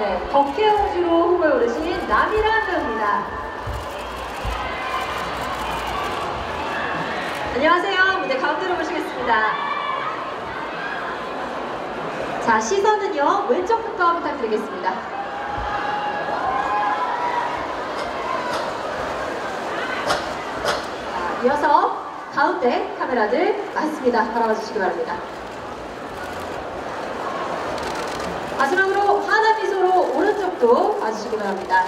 네, 덕혜옹주로 후보에 오르신 남이란 배우입니다. 안녕하세요. 무대 가운데로 모시겠습니다. 자, 시선은요, 왼쪽부터 부탁드리겠습니다. 자, 이어서 가운데 카메라들 맞습니다. 바라봐 주시기 바랍니다. 마지막으로 환한 오른쪽도 봐주시기 바랍니다.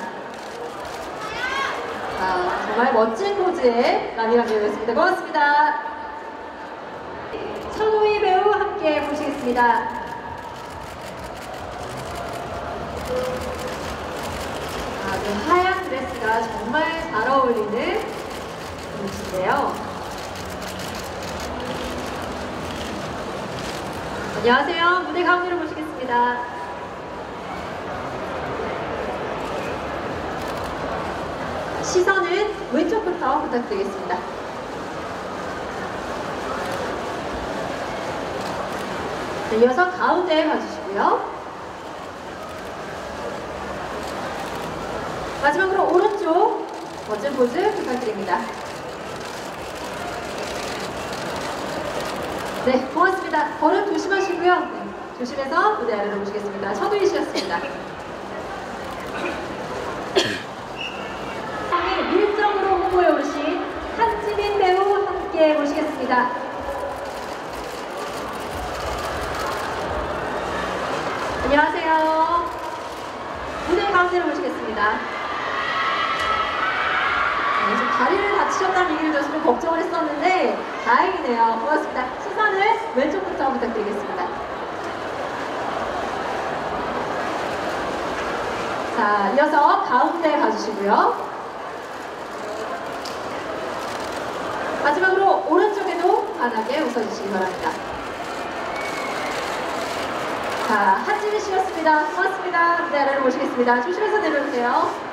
자, 정말 멋진 포즈의 남이란 배우였습니다. 고맙습니다. 천우희 배우 함께 모시겠습니다. 아, 그 하얀 드레스가 정말 잘 어울리는 분이신데요. 안녕하세요. 무대 가운데로 모시겠습니다. 시선은 왼쪽부터 부탁드리겠습니다. 네, 이어서 가운데 봐주시고요. 마지막으로 오른쪽 멋진 포즈 부탁드립니다. 네, 고맙습니다. 걸음 조심하시고요. 네, 조심해서 무대 아래로 모시겠습니다. 천우희 씨였습니다. 밀정으로 홍보에 오르신 한지민 배우 함께 모시겠습니다. 안녕하세요. 무대 가운데로 모시겠습니다. 네, 좀 다리를 다치셨다는 얘기를 들어서 좀 걱정을 했었는데 다행이네요. 고맙습니다. 시선을 왼쪽부터 부탁드리겠습니다. 자, 이어서 가운데 가주시고요. 마지막으로 환하게 웃어주시기 바랍니다. 자, 한지민 씨였습니다. 고맙습니다. 무대 아래로 모시겠습니다. 조심해서 내려오세요.